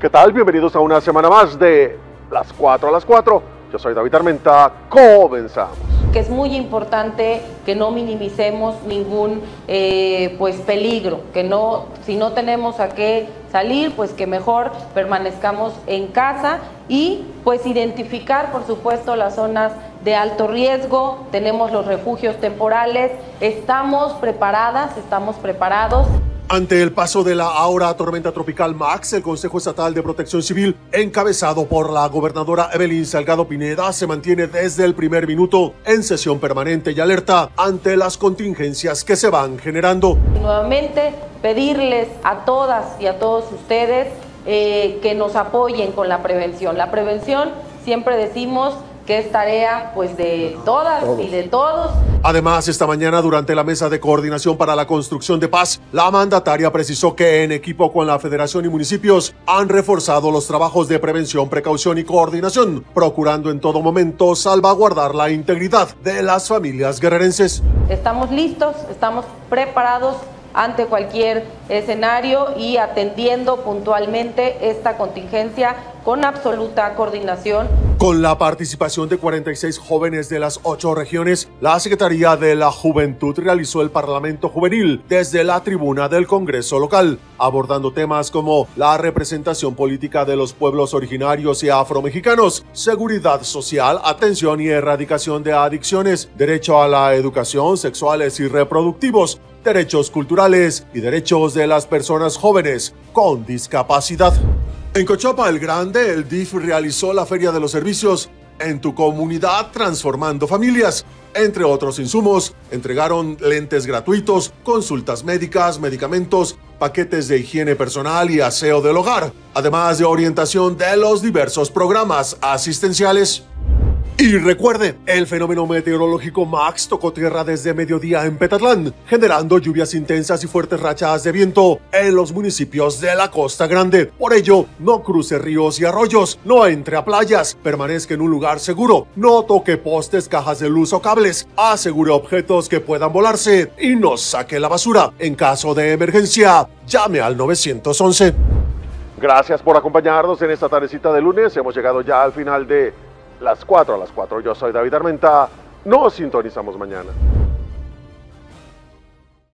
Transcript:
¿Qué tal? Bienvenidos a una semana más de las 4 a las 4. Yo soy David Armenta. Comenzamos. que es muy importante que no minimicemos ningún eh, pues peligro, que no, si no tenemos a qué salir, pues que mejor permanezcamos en casa y pues identificar por supuesto las zonas de alto riesgo, tenemos los refugios temporales, estamos preparadas, estamos preparados. Ante el paso de la ahora tormenta tropical Max, el Consejo Estatal de Protección Civil, encabezado por la gobernadora Evelyn Salgado Pineda, se mantiene desde el primer minuto en sesión permanente y alerta ante las contingencias que se van generando. Nuevamente pedirles a todas y a todos ustedes eh, que nos apoyen con la prevención. La prevención siempre decimos que es tarea pues de todas y de todos. Además, esta mañana durante la mesa de coordinación para la construcción de paz, la mandataria precisó que en equipo con la federación y municipios han reforzado los trabajos de prevención, precaución y coordinación, procurando en todo momento salvaguardar la integridad de las familias guerrerenses. Estamos listos, estamos preparados ante cualquier escenario y atendiendo puntualmente esta contingencia con absoluta coordinación. Con la participación de 46 jóvenes de las ocho regiones, la Secretaría de la Juventud realizó el Parlamento Juvenil desde la tribuna del Congreso local, abordando temas como la representación política de los pueblos originarios y afromexicanos, seguridad social, atención y erradicación de adicciones, derecho a la educación, sexuales y reproductivos, derechos culturales y derechos de las personas jóvenes con discapacidad. En Cochapa el Grande, el DIF realizó la Feria de los Servicios en tu comunidad transformando familias. Entre otros insumos, entregaron lentes gratuitos, consultas médicas, medicamentos, paquetes de higiene personal y aseo del hogar, además de orientación de los diversos programas asistenciales. Y recuerde, el fenómeno meteorológico Max tocó tierra desde mediodía en Petatlán, generando lluvias intensas y fuertes rachas de viento en los municipios de la Costa Grande. Por ello, no cruce ríos y arroyos, no entre a playas, permanezca en un lugar seguro, no toque postes, cajas de luz o cables, asegure objetos que puedan volarse y no saque la basura. En caso de emergencia, llame al 911. Gracias por acompañarnos en esta tardecita de lunes. Hemos llegado ya al final de las 4 a las 4. Yo soy David Armenta. Nos sintonizamos mañana.